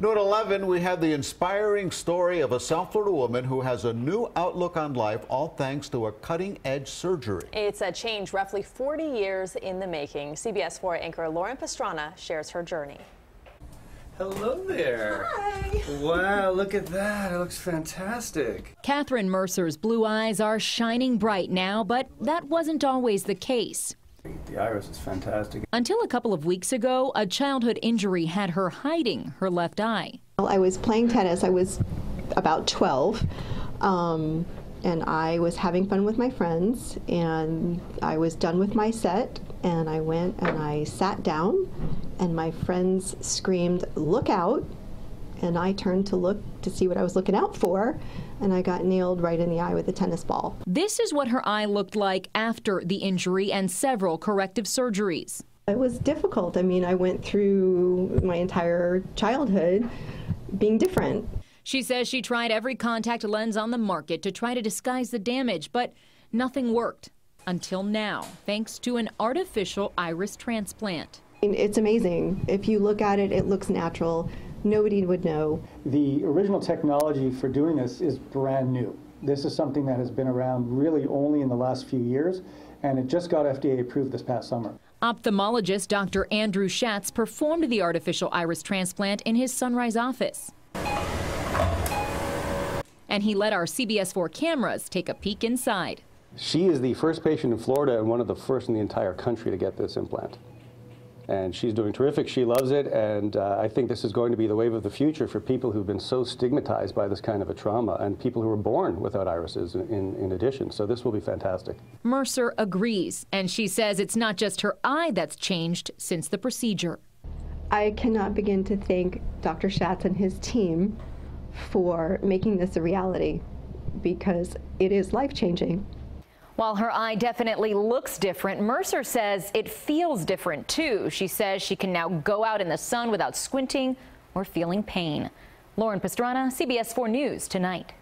Noon 11, we have the inspiring story of a South Florida woman who has a new outlook on life, all thanks to a cutting edge surgery. It's a change roughly 40 years in the making. CBS 4 anchor Lauren Pastrana shares her journey. Hello there. Hi. Wow, look at that. It looks fantastic. Katheryn Mercer's blue eyes are shining bright now, but that wasn't always the case. The iris is fantastic. Until a couple of weeks ago, a childhood injury had her hiding her left eye. I was playing tennis. I was about 12. Um, and I was having fun with my friends, and I was done with my set, and I went and I sat down, and my friends screamed, Look out! And I turned to look to see what I was looking out for, and I got nailed right in the eye with a tennis ball. This is what her eye looked like after the injury and several corrective surgeries. It was difficult. I mean, I went through my entire childhood being different. She says she tried every contact lens on the market to try to disguise the damage, but nothing worked until now, thanks to an artificial iris transplant. It's amazing. If you look at it, it looks natural. Nobody would know. The original technology for doing this is brand new. This is something that has been around really only in the last few years, and it just got FDA approved this past summer. Ophthalmologist Dr. Andrew Shatz performed the artificial iris transplant in his Sunrise office. And he let our CBS 4 cameras take a peek inside. She is the first patient in Florida and one of the first in the entire country to get this implant. And she's doing terrific. She loves it. And uh, I think this is going to be the wave of the future for people who've been so stigmatized by this kind of a trauma and people who were born without irises in, in addition. So this will be fantastic. Mercer agrees. And she says it's not just her eye that's changed since the procedure. I cannot begin to thank Dr. Shatz and his team for making this a reality because it is life changing. While her eye definitely looks different, Mercer says it feels different too. She says she can now go out in the sun without squinting or feeling pain. Lauren Pastrana, CBS 4 News tonight.